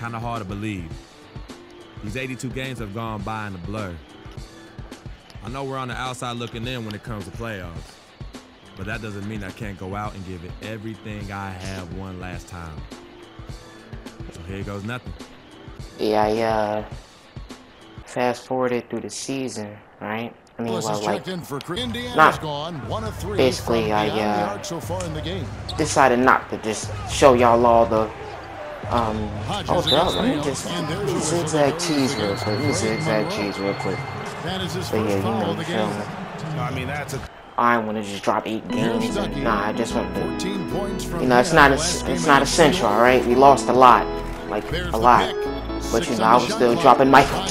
Kind of hard to believe. These 82 games have gone by in a blur. I know we're on the outside looking in when it comes to playoffs, but that doesn't mean I can't go out and give it everything I have one last time. So here goes nothing. Yeah, I uh, fast forwarded through the season, right? I mean, well, like, not gone. One of three basically, I uh, so far in the game. decided not to just show y'all all the um. Oh, God, let me just zigzag cheese real quick. Let me zigzag cheese real quick. That is his But yeah, you know of the the I mean, that's a I want to just drop eight games. And, nah, I just want to. 14 points You know, it's not game it's not essential, all right. We lost a lot, like a lot. But you know, I was still dropping my of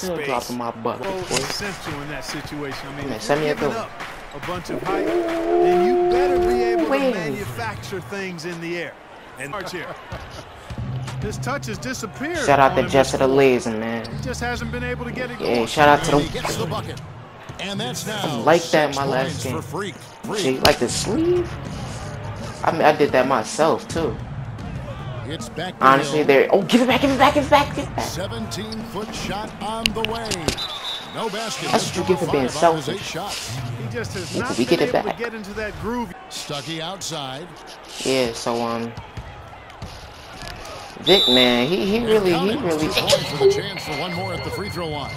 still dropping my bucket, Well, boy. essential in that situation. I mean, Man, if send me a bill. a bunch of then you better be able to manufacture things in the air. And Arch here. His touch has disappeared. Shout out to him Jess of this the quarter. Lazen, man. He just hasn't been able to get it Yeah, going. shout out to And he gets the the. bucket. And that's now like that six my last game. for Freak. See, like the sleeve. I mean, I did that myself too. It's back Honestly, Hill. there. Oh, give it back, give it back, give it back, give it back. 17 foot shot on the way. No basket. That's what you get for being Five out of his selfish. shots. He just has not we get it back. get into that groove. Stuckey outside. Yeah, so um, Vic, man, he he really he really. Two points with a chance for one more at the free throw line.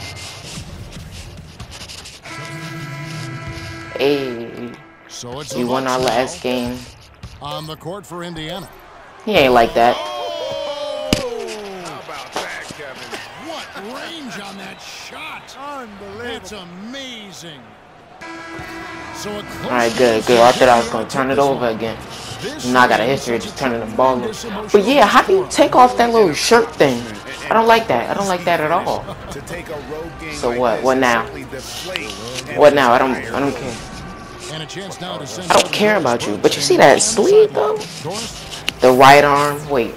Hey, So it's we won our last game. on the court for Indiana. He ain't like that. Oh! How about that, Kevin? What range on that shot? Unbelievable. That's amazing. So a close All right, good, good. I thought I was gonna turn it over again. Now I got a history of just turning the ball over. But yeah, how do you take off that little shirt thing? I don't like that. I don't like that at all. So what? What now? What now? I don't. I don't care. I don't care about you. But you see that sleeve though? The right arm. Wait.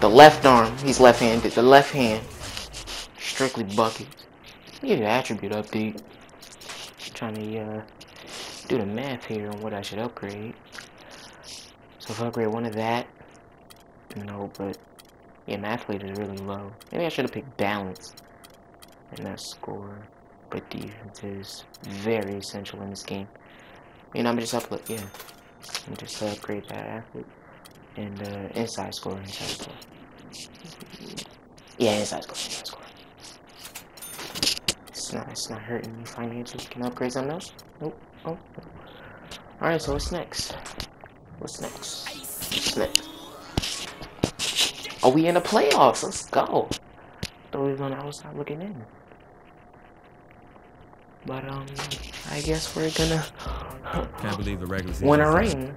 The left arm. He's left-handed. The left hand. Strictly bucket. Give you an attribute update. Trying to uh, do the math here on what I should upgrade. So if I upgrade one of that, no, but yeah, math weight is really low. Maybe I should have picked balance and not score. But defense is very essential in this game. You know, I'm just upload, yeah. I'm just uh, upgrade that athlete and uh, inside score, inside score. Yeah, inside score, inside score. It's not, it's not hurting me financially. Can I upgrade something else? Nope. Oh. All right. So what's next? What's next? Are we in the playoffs? Let's go. Thought we the outside looking in. But um, I guess we're gonna can't believe the regular season. win a ring.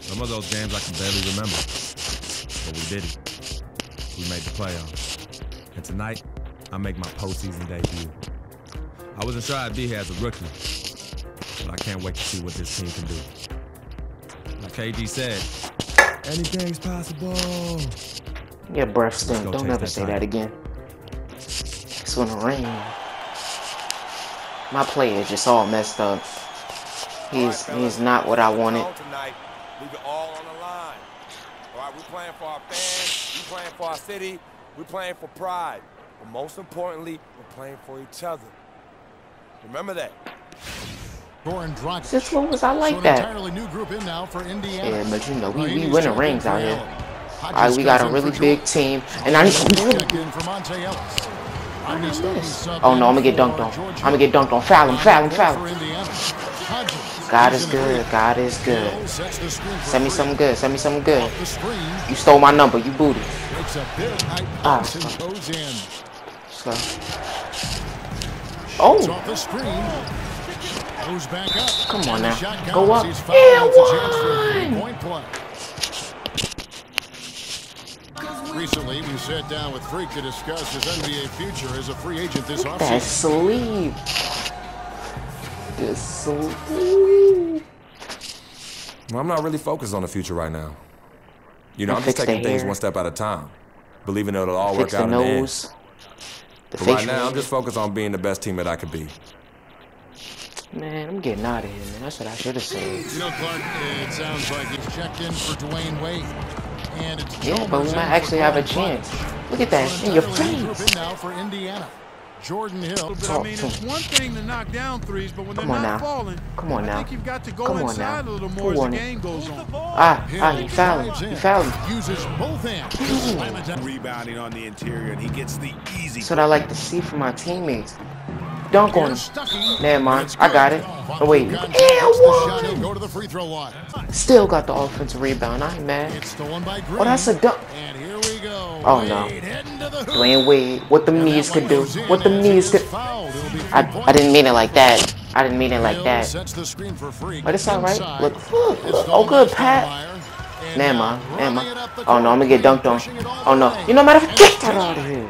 Some of those games I can barely remember, but we did it. We made the playoffs, and tonight I make my postseason debut. I wasn't sure I'd be here as a rookie, but I can't wait to see what this team can do. Like KG said, anything's possible. Your breath stink. Don't ever say title. that again. It's gonna rain. My play is just all messed up. He's he's not what I wanted. Tonight, leave it all on the line. All right, we're playing for our fans, we're playing for our city, we're playing for pride. But most importantly, we're playing for each other. Remember that. Since when was I like that? entirely new group in now for Indiana. Yeah, but you know, we, we winning rings out here. Alright, we got a really big team, and I need Check in for Monta Ellis. Rodney What is Stuckey this? sub Oh no, I'm gonna get dunked on. I'm gonna get dunked on. Foul him, foul him, foul him. God is is in the good. God is good. Hill sets the screen for Send me something good. Send me something good. Off the screen, You stole my number. You booty. breaks a big high Ah, pass and in. So. It's Oh, screen. Goes back up. Come on now. shot Go counts. up. He's fouled. Yeah, It's a chance for a one. three-point play. Recently, we sat down with Freak to discuss his NBA future as a free agent this that offseason. sleep. The sleep. Well, I'm not really focused on the future right now. You know, And I'm just taking things hair. one step at a time, believing it'll all work out the in the end. nose. The But right now, I'm just focused on being the best team that I could be. Man, I'm getting out of here, man. That's what I should have said. You know, Clark, it sounds like he's checked in for Dwyane Wade. And And it's Yeah, but we might actually have a chance. Clutch. Look at that in your entirely new group face. now for Indiana. Jordan Hill. But I mean, it's one thing to knock down threes, but when Come they're on not now. falling, Come on I now. think you've got to go Come on inside now. a little Who more as the game goes on. Ah, ah, Hill you fouled drives him. You fouled him. Uses both hands. to slam it down. Rebounding on the interior, and he gets the easy. That's what I like to see from my teammates. Dunk on him. Never mind. I got it. Oh, wait. And gets the shot. He'll one. go to the free throw line. Still got the offensive rebound. I ain't mad. It's stolen by Oh, that's a dunk. And here we go. Oh, no. To the. Dwyane Wade. What And knees could do. What the knees could. fouled. It'll be I, I didn't mean it like that. I didn't mean it like that. Sets the screen for free. But it's all right. Look, look, look. Oh, good, Pat. Never mind. Never mind. the Oh, no, I'm gonna get dunked on. pushing it all Oh, no. You know, matter of fact, get that out of here.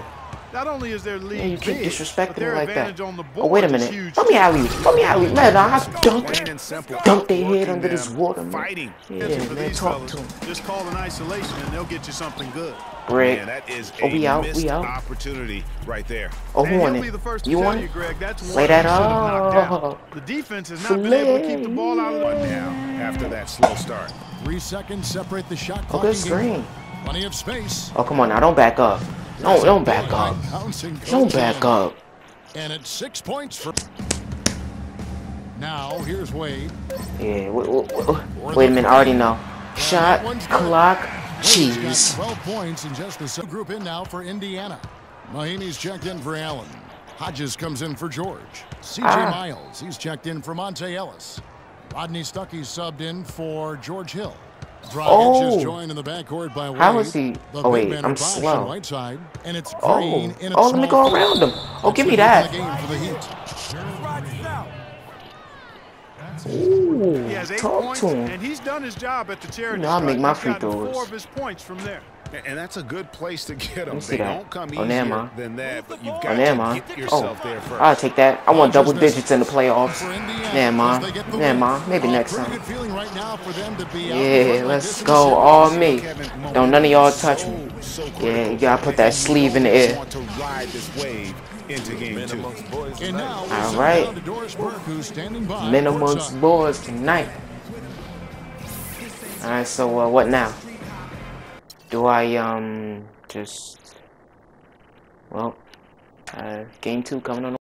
Not only is their lead Yeah, you keep big, disrespecting but me like that. on the Oh, wait a minute. huge, Let me too. out you. Let me out you. Man, I dunk Plain it. and simple. Their head under this water, man. Fighting. Yeah, man, these talk fellas. to him. Just call an isolation and they'll get you something good. Greg. Man, that is Oh, a we out, missed we out. opportunity right there. Oh, And who he'll won be the it? first You tell won you, it? Greg, that's one Lay that should have knocked up. out. The defense has not been able to keep the ball out of the One now after that slow start. Three seconds separate the shot Oh, clock. good screen. Plenty of space. Oh, come on now. Don't back up. Don't, don't back up. Don't back up. And it's six points for. Now here's Wade. Yeah, wait, wait, wait a minute. I already know. Shot, clock, Wade's got cheese. 12 points in just the second group in now for Indiana. Mahinmi's checked in for Allen. Hodges comes in for George. CJ Ah. Miles, he's checked in for Monta Ellis. Rodney Stuckey subbed in for George Hill. Dragic Oh. joined in the backcourt by Wade. How is he- The oh, big wait, I'm slow. on Whiteside, and it's Oh, Green in oh, let me go around him. Oh, That's give me the that. game for the Heat. Rodgers. Ooh, He has eight talk to him. and he's done his job at the charity You know, I'll make my He's free throws. Four of his points from there. And- And that's a good place to get them. me see They that. don't come Oh, easier never than that, but you've Oh, got never to mind. get Oh, there first. I'll take that. I want double digits in the playoffs. For Indiana, Never as mind. they get the Never win. mind. Maybe Oh, next time. right now for them to be Yeah, let's this go. All me. Don't none of y'all touch me. Yeah, you gotta put that sleeve in the always air. Want to ride this wave into game Men two. amongst boys And tonight. now we All send right. down to Doris Burke, who's standing by. Minimum's courtside. boys tonight. Alright, so uh, what now? Do I um just well uh game two coming on